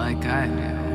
like I do.